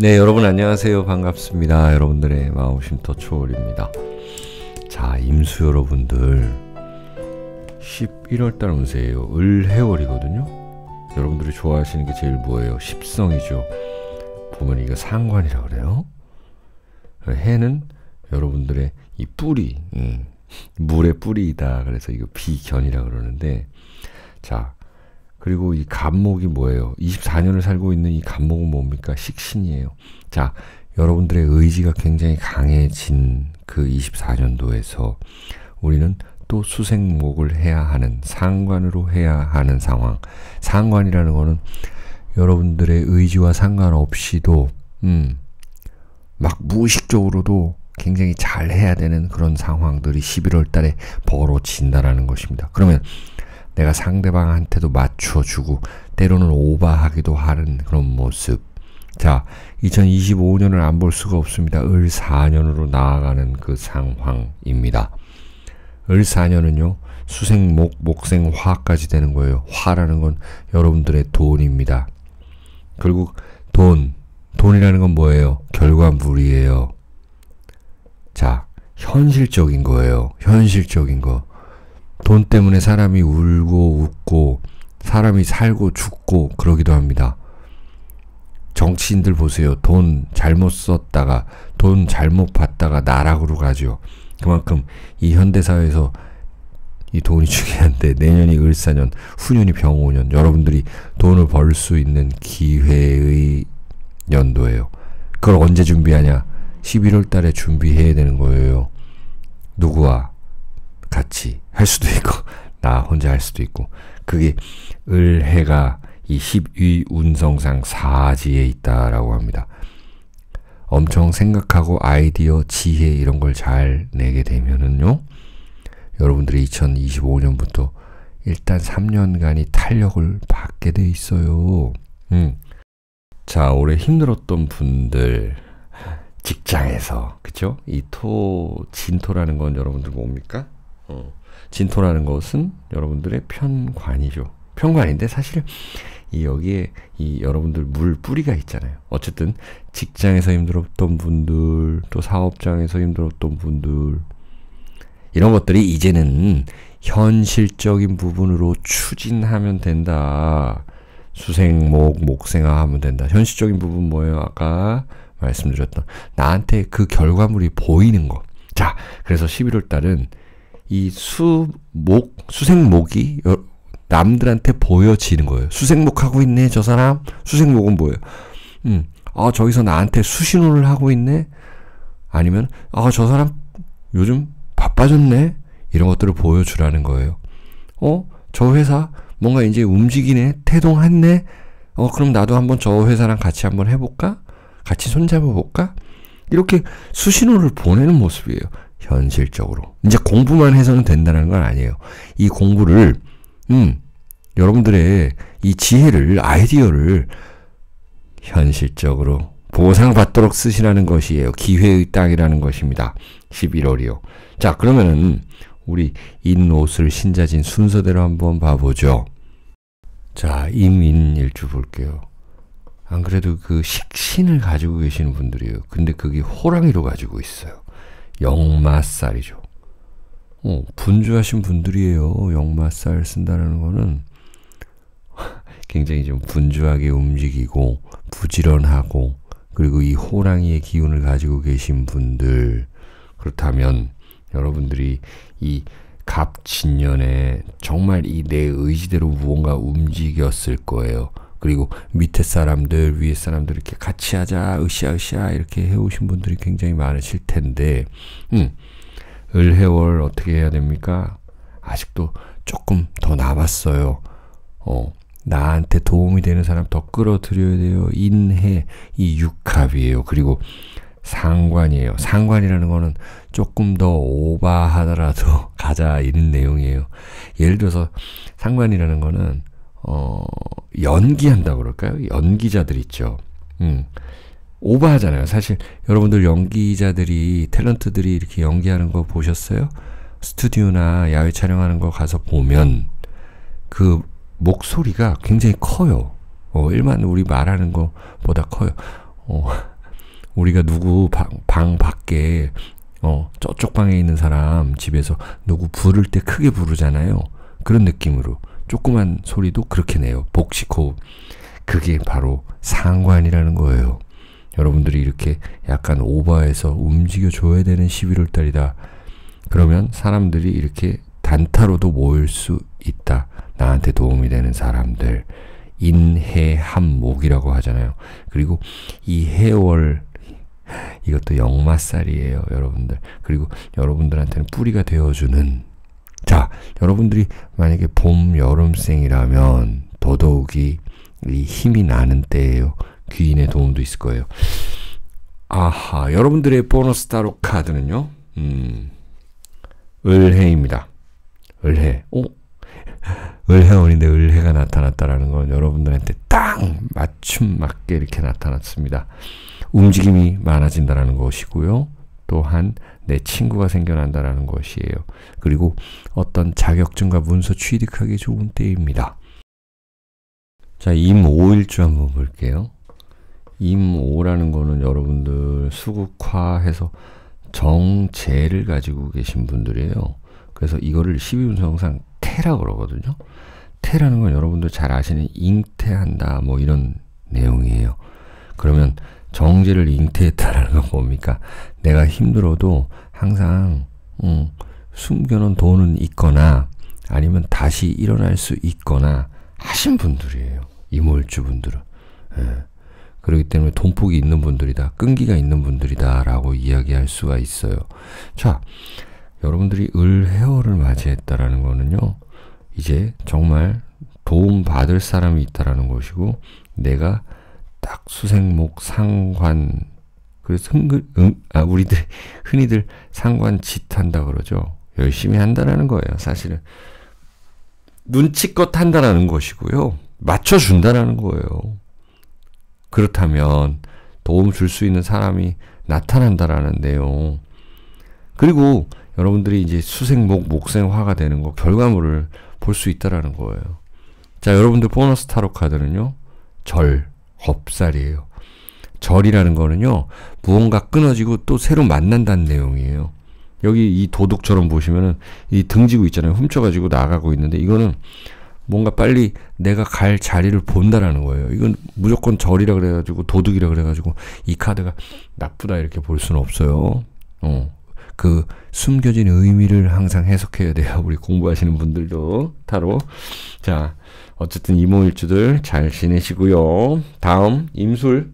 네, 여러분 안녕하세요. 반갑습니다. 여러분들의 마음쉼터 초월입니다. 자, 임수 여러분들 11월 달 운세예요. 을해월이거든요. 여러분들이 좋아하시는 게 제일 뭐예요? 십성이죠. 보면 이거 상관이라 그래요. 해는 여러분들의 이 뿌리, 음, 물의 뿌리이다. 그래서 이거 비견이라 그러는데, 자, 그리고 이 간목이 뭐예요? 24년을 살고 있는 이 간목은 뭡니까? 식신이에요. 자, 여러분들의 의지가 굉장히 강해진 그 24년도에서 우리는 또 수생목을 해야 하는 상관으로 해야 하는 상황. 상관이라는 거는 여러분들의 의지와 상관없이도 음, 막 무의식적으로도 굉장히 잘 해야 되는 그런 상황들이 11월 달에 벌어진다라는 것입니다. 그러면 내가 상대방한테도 맞춰주고 때로는 오바하기도 하는 그런 모습. 자, 2025년을 안 볼 수가 없습니다. 을 4년으로 나아가는 그 상황입니다. 을 4년은요, 수생, 목, 목생, 화까지 되는 거예요. 화라는 건 여러분들의 돈입니다. 결국 돈, 돈이라는 건 뭐예요? 결과물이에요. 자, 현실적인 거예요. 현실적인 거. 돈 때문에 사람이 울고 웃고 사람이 살고 죽고 그러기도 합니다. 정치인들 보세요. 돈 잘못 썼다가 돈 잘못 받다가 나락으로 가죠. 그만큼 이 현대사회에서 이 돈이 중요한데 내년이 을사년, 후년이 병오년 여러분들이 돈을 벌 수 있는 기회의 연도예요. 그걸 언제 준비하냐? 11월 달에 준비해야 되는 거예요. 누구와? 같이 할 수도 있고 나 혼자 할 수도 있고 그게 을해가 이12 운성상 사지에 있다라고 합니다. 엄청 생각하고 아이디어, 지혜 이런 걸 잘 내게 되면은요. 여러분들이 2025년부터 일단 3년간이 탄력을 받게 돼 있어요. 음. 자, 올해 힘들었던 분들 직장에서 그쵸? 이 토, 진토라는 건 여러분들 뭡니까? 어, 진토라는 것은 여러분들의 편관이죠. 편관인데 사실 이 여기에 이 여러분들 물 뿌리가 있잖아요. 어쨌든 직장에서 힘들었던 분들, 또 사업장에서 힘들었던 분들 이런 것들이 이제는 현실적인 부분으로 추진하면 된다. 수생목, 목생화 하면 된다. 현실적인 부분 뭐예요? 아까 말씀드렸던 나한테 그 결과물이 보이는 거. 자, 그래서 11월 달은 이 수목, 수생목이 남들한테 보여지는 거예요. 수생목 하고 있네, 저 사람. 수생목은 뭐예요? 음, 아, 저기서 나한테 수신호를 하고 있네? 아니면, 아, 저 사람 요즘 바빠졌네? 이런 것들을 보여주라는 거예요. 어? 저 회사 뭔가 이제 움직이네? 태동했네? 어, 그럼 나도 한번 저 회사랑 같이 한번 해볼까? 같이 손잡아 볼까? 이렇게 수신호를 보내는 모습이에요. 현실적으로. 이제 공부만 해서는 된다는 건 아니에요. 이 공부를, 음, 여러분들의 이 지혜를, 아이디어를 현실적으로 보상받도록 쓰시라는 것이에요. 기회의 땅이라는 것입니다. 11월이요. 자, 그러면은, 우리 인옷을 신자진 순서대로 한번 봐보죠. 자, 인인일주 볼게요. 안 그래도 그 식신을 가지고 계시는 분들이에요. 근데 그게 호랑이로 가지고 있어요. 영마살이죠. 어, 분주하신 분들이에요. 영마살 쓴다는 거는 굉장히 좀 분주하게 움직이고 부지런하고 그리고 이 호랑이의 기운을 가지고 계신 분들 그렇다면 여러분들이 이 갑진년에 정말 이 내 의지대로 무언가 움직였을 거예요. 그리고 밑에 사람들, 위에 사람들 이렇게 같이 하자, 으쌰으쌰 이렇게 해오신 분들이 굉장히 많으실 텐데, 음, 을해월 어떻게 해야 됩니까? 아직도 조금 더 남았어요. 어, 나한테 도움이 되는 사람 더 끌어들여야 돼요. 인해, 이 육합이에요. 그리고 상관이에요. 상관이라는 거는 조금 더 오바하더라도 가자 이런 내용이에요. 예를 들어서 상관이라는 거는 어, 연기한다 그럴까요? 연기자들 있죠. 음. 오버하잖아요. 사실 여러분들 연기자들이 탤런트들이 이렇게 연기하는 거 보셨어요? 스튜디오나 야외 촬영하는 거 가서 보면 그 목소리가 굉장히 커요. 어, 일반 우리 말하는 것보다 커요. 어, 우리가 누구 방, 방 밖에 어, 저쪽 방에 있는 사람 집에서 누구 부를 때 크게 부르잖아요. 그런 느낌으로 조그만 소리도 그렇게 내요. 복식호흡. 그게 바로 상관이라는 거예요. 여러분들이 이렇게 약간 오버해서 움직여 줘야 되는 11월 달이다. 그러면 사람들이 이렇게 단타로도 모일 수 있다. 나한테 도움이 되는 사람들. 인해한목이라고 하잖아요. 그리고 이 해월 이것도 역마살이에요, 여러분들. 그리고 여러분들한테는 뿌리가 되어주는 자, 여러분들이 만약에 봄, 여름생이라면 더더욱이 이 힘이 나는 때예요. 귀인의 도움도 있을 거예요. 아하, 여러분들의 보너스 따로 카드는요. 음, 을해입니다. 을해. 오, 을해원인데 을해가 나타났다라는 건 여러분들한테 딱 맞춤 맞게 이렇게 나타났습니다. 움직임이 많아진다라는 것이고요. 또한 내 친구가 생겨난다라는 것이에요. 그리고 어떤 자격증과 문서 취득하기 좋은 때입니다. 자, 임오일주 한번 볼게요. 임오라는 거는 여러분들 수국화해서 정제를 가지고 계신 분들이에요. 그래서 이거를 12운성상 태라 그러거든요. 태라는 건 여러분들 잘 아시는 잉태한다 뭐 이런 내용이에요. 그러면 정제를 잉태했다라는 건 뭡니까? 내가 힘들어도 항상 음, 숨겨놓은 돈은 있거나 아니면 다시 일어날 수 있거나 하신 분들이에요. 이모일주 분들은. 예. 그렇기 때문에 돈폭이 있는 분들이다. 끈기가 있는 분들이다. 라고 이야기할 수가 있어요. 자, 여러분들이 을 헤어를 맞이했다라는 거는요. 이제 정말 도움 받을 사람이 있다라는 것이고 내가 딱 수생목 상관 그래서 응, 아, 우리들 흔히들 상관 짓 한다 그러죠. 열심히 한다라는 거예요. 사실은 눈치껏 한다라는 것이고요. 맞춰준다라는 거예요. 그렇다면 도움 줄 수 있는 사람이 나타난다라는 내용. 그리고 여러분들이 이제 수생목, 목생화가 되는 거 결과물을 볼 수 있다라는 거예요. 자, 여러분들 보너스 타로 카드는요. 절, 겁살이에요. 절이라는 거는요. 무언가 끊어지고 또 새로 만난다는 내용이에요. 여기 이 도둑처럼 보시면은 이 등지고 있잖아요. 훔쳐가지고 나가고 있는데 이거는 뭔가 빨리 내가 갈 자리를 본다라는 거예요. 이건 무조건 절이라 그래가지고 도둑이라 그래가지고 이 카드가 나쁘다 이렇게 볼 수는 없어요. 어. 그 숨겨진 의미를 항상 해석해야 돼요. 우리 공부하시는 분들도 타로. 자, 어쨌든 이모일주들 잘 지내시고요. 다음 임술.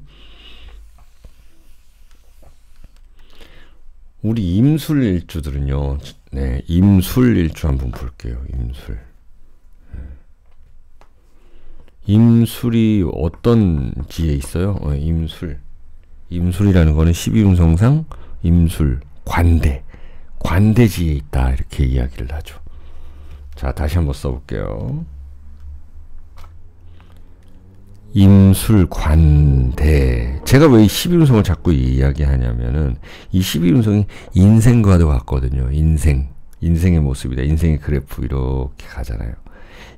우리 임술 일주들은요. 네, 임술 일주 한번 볼게요. 임술. 임술이 어떤 지에 있어요? 어, 임술. 임술이라는 거는 12운성상 임술, 관대. 관대지에 있다. 이렇게 이야기를 하죠. 자, 다시 한번 써볼게요. 임술관대. 제가 왜 12운성을 자꾸 이야기하냐면은 이 12운성이 인생과도 같거든요. 인생. 인생의 모습이다. 인생의 그래프 이렇게 가잖아요.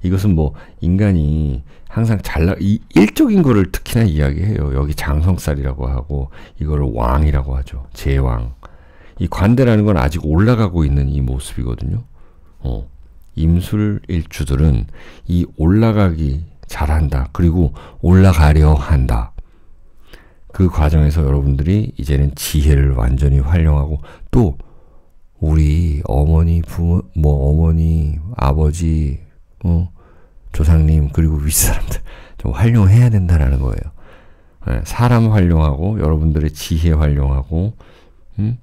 이것은 뭐 인간이 항상 잘나 이 일적인 거를 특히나 이야기해요. 여기 장성살이라고 하고 이거를 왕이라고 하죠. 제왕. 이 관대라는 건 아직 올라가고 있는 이 모습이거든요. 어. 임술 일주들은 이 올라가기 잘한다. 그리고 올라가려 한다. 그 과정에서 여러분들이 이제는 지혜를 완전히 활용하고 또 우리 어머니 부모 뭐 어머니 아버지 어 조상님 그리고 윗사람들 좀 활용해야 된다라는 거예요. 네, 사람 활용하고 여러분들의 지혜 활용하고 음?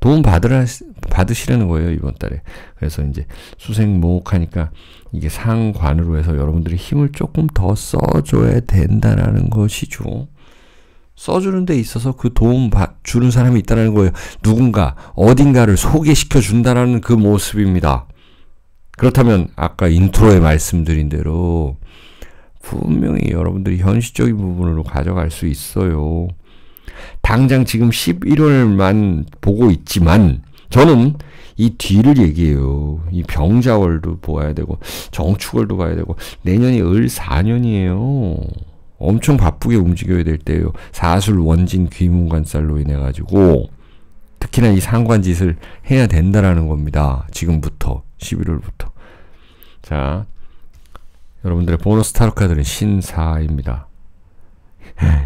도움 받으라, 받으시라는 거예요, 이번 달에. 그래서 이제 수생목 하니까 이게 상관으로 해서 여러분들이 힘을 조금 더 써줘야 된다라는 것이죠. 써주는 데 있어서 그 도움 받, 주는 사람이 있다는 거예요. 누군가, 어딘가를 소개시켜 준다라는 그 모습입니다. 그렇다면, 아까 intro에 말씀드린 대로, 분명히 여러분들이 현실적인 부분으로 가져갈 수 있어요. 당장 지금 11월만 보고 있지만 저는 이 뒤를 얘기해요. 이 병자월도 보아야 되고 정축월도 봐야 되고 내년이 을사년이에요. 엄청 바쁘게 움직여야 될 때예요. 사술 원진 귀문관살로 인해 가지고 특히나 이 상관짓을 해야 된다라는 겁니다. 지금부터 11월부터. 자, 여러분들의 보너스 타로 카드는 신사입니다.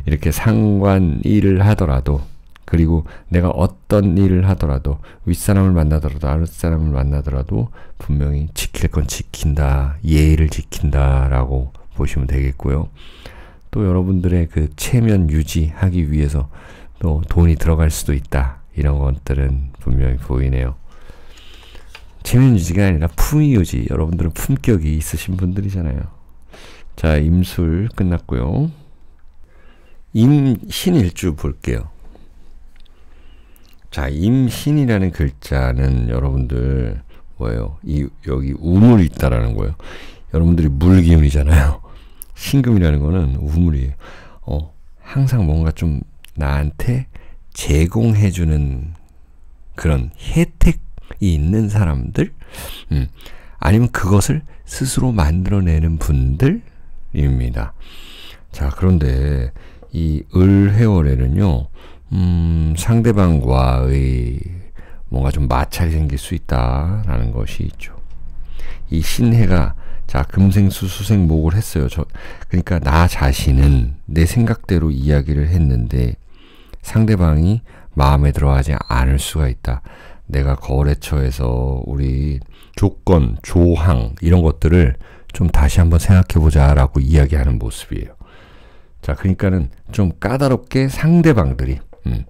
이렇게 상관 일을 하더라도 그리고 내가 어떤 일을 하더라도 윗사람을 만나더라도 아랫사람을 만나더라도 분명히 지킬 건 지킨다. 예의를 지킨다라고 보시면 되겠고요. 또 여러분들의 그 체면 유지하기 위해서 또 돈이 들어갈 수도 있다. 이런 것들은 분명히 보이네요. 체면 유지가 아니라 품위 유지. 여러분들은 품격이 있으신 분들이잖아요. 자, 임술 끝났고요. 임신일주 볼게요. 자, 임신이라는 글자는 여러분들 뭐예요? 이 여기 우물이 있다라는 거예요. 여러분들이 물 기운이잖아요. 신금이라는 거는 우물이에요. 어, 항상 뭔가 좀 나한테 제공해주는 그런 혜택이 있는 사람들, 음, 아니면 그것을 스스로 만들어내는 분들입니다. 자, 그런데 이 을해월에는요, 음, 상대방과의 뭔가 좀 마찰이 생길 수 있다라는 것이 있죠. 이 신해가 자 금생수 수생목을 했어요. 저 그러니까 나 자신은 내 생각대로 이야기를 했는데 상대방이 마음에 들어하지 않을 수가 있다. 내가 거래처에서 우리 조건, 조항 이런 것들을 좀 다시 한번 생각해 보자라고 이야기하는 모습이에요. 자, 그러니까는 좀 까다롭게 상대방들이 음,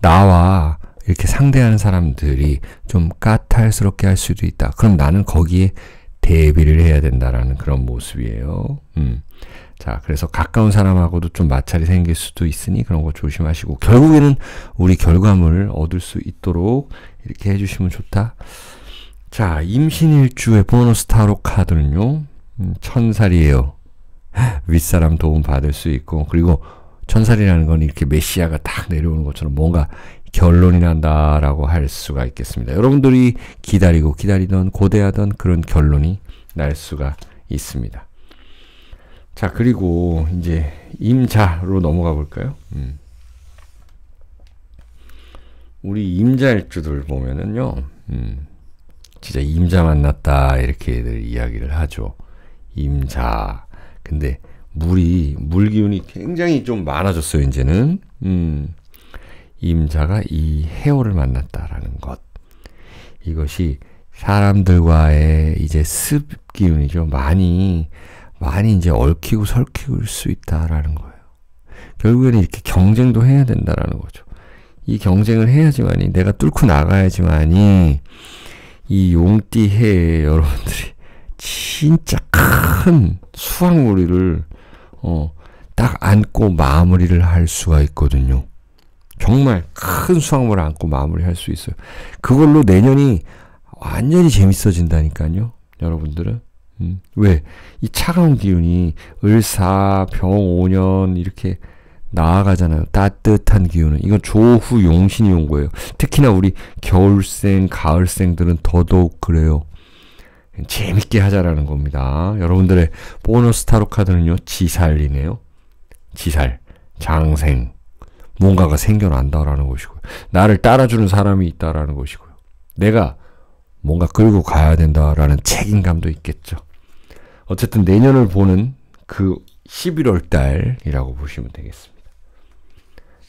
나와 이렇게 상대하는 사람들이 좀 까탈스럽게 할 수도 있다. 그럼 나는 거기에 대비를 해야 된다라는 그런 모습이에요. 음. 자, 그래서 가까운 사람하고도 좀 마찰이 생길 수도 있으니 그런 거 조심하시고 결국에는 우리 결과물을 얻을 수 있도록 이렇게 해주시면 좋다. 자, 임신일주의 보너스 타로 카드는요, 음, 천살이에요. 윗사람 도움 받을 수 있고 그리고 천살이라는 건 이렇게 메시아가 딱 내려오는 것처럼 뭔가 결론이 난다라고 할 수가 있겠습니다. 여러분들이 기다리고 기다리던 고대하던 그런 결론이 날 수가 있습니다. 자, 그리고 이제 임자로 넘어가 볼까요? 음. 우리 임자일주들 보면은요, 음, 진짜 임자 만났다, 이렇게들 이야기를 하죠. 임자. 근데 물이 물 기운이 굉장히 좀 많아졌어요. 이제는 음, 임자가 이 해오를 만났다라는 것 이것이 사람들과의 이제 습 기운이죠. 많이 많이 이제 얽히고 설키울 수 있다라는 거예요. 결국에는 이렇게 경쟁도 해야 된다라는 거죠. 이 경쟁을 해야지만이 내가 뚫고 나가야지만이 이 용띠 해에 여러분들이 진짜 큰 수확물이를 어, 딱 안고 마무리를 할 수가 있거든요. 정말 큰 수확물을 안고 마무리할 수 있어요. 그걸로 내년이 완전히 재밌어진다니까요. 여러분들은. 음, 왜? 이 차가운 기운이 을사, 병 오년 이렇게 나아가잖아요. 따뜻한 기운은. 이건 조후 용신이 온 거예요. 특히나 우리 겨울생, 가을생들은 더더욱 그래요. 재밌게 하자라는 겁니다. 여러분들의 보너스 타로 카드는요, 지살이네요. 지살, 장생, 뭔가가 생겨난다라는 것이고요. 나를 따라주는 사람이 있다라는 것이고요. 내가 뭔가 끌고 가야 된다라는 책임감도 있겠죠. 어쨌든 내년을 보는 그 11월 달이라고 보시면 되겠습니다.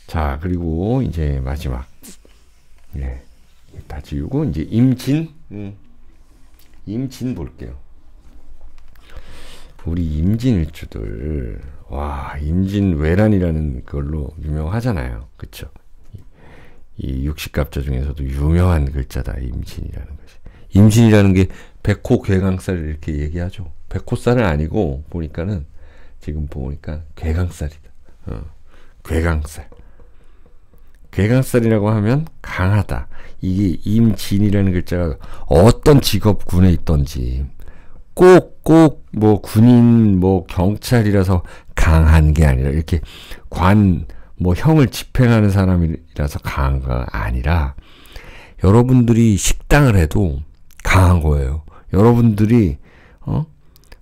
자, 그리고 이제 마지막. 예. 다 지우고, 이제 임진. 음. 임진 볼게요. 우리 임진일주들 와 임진 외란이라는 걸로 유명하잖아요. 그쵸? 이 육식갑자 중에서도 유명한 글자다 임진이라는 것이. 임진이라는 게 백호 괴강살을 이렇게 얘기하죠. 백호살은 아니고 보니까는 지금 보니까 괴강살이다. 어, 괴강살. 괴강살이라고 하면 강하다. 이게 임진이라는 글자가 어떤 직업군에 있던지 꼭 꼭 뭐 군인 뭐 경찰이라서 강한 게 아니라 이렇게 관 뭐 형을 집행하는 사람이라서 강한 거 아니라 여러분들이 식당을 해도 강한 거예요. 여러분들이 어?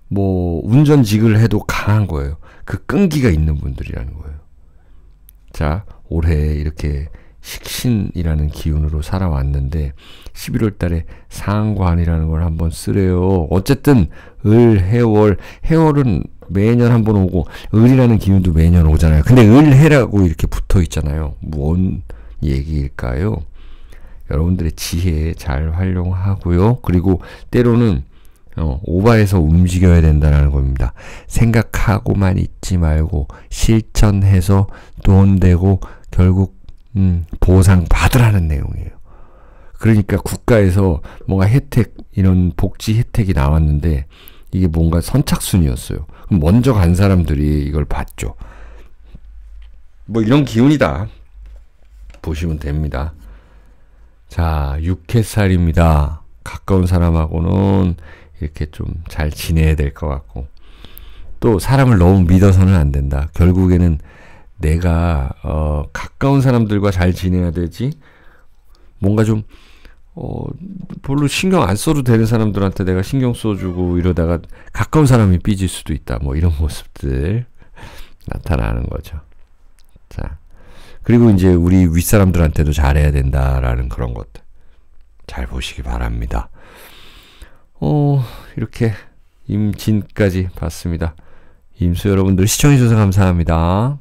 뭐 운전직을 해도 강한 거예요. 그 끈기가 있는 분들이라는 거예요. 자, 올해 이렇게 식신이라는 기운으로 살아왔는데 11월 달에 상관이라는 걸 한번 쓰래요. 어쨌든 을, 해월, 해월은 매년 한 번 오고 을이라는 기운도 매년 오잖아요. 근데 을해라고 이렇게 붙어 있잖아요. 뭔 얘기일까요? 여러분들의 지혜 잘 활용하고요. 그리고 때로는 어, 오바해서 움직여야 된다는 겁니다. 생각하고만 있지 말고 실천해서 돈 되고 결국 음, 보상 받으라는 내용이에요. 그러니까 국가에서 뭔가 혜택 이런 복지 혜택이 나왔는데 이게 뭔가 선착순이었어요. 먼저 간 사람들이 이걸 받죠. 뭐 이런 기운이다. 보시면 됩니다. 자, 육회살입니다. 가까운 사람하고는 이렇게 좀 잘 지내야 될 것 같고 또 사람을 너무 믿어서는 안 된다. 결국에는 내가 어, 가까운 사람들과 잘 지내야 되지. 뭔가 좀 어, 별로 신경 안 써도 되는 사람들한테 내가 신경 써주고 이러다가 가까운 사람이 삐질 수도 있다. 뭐 이런 모습들 나타나는 거죠. 자. 그리고 이제 우리 윗사람들한테도 잘해야 된다라는 그런 것들. 잘 보시기 바랍니다. 어, 이렇게 임진까지 봤습니다. 임수 여러분들 시청해주셔서 감사합니다.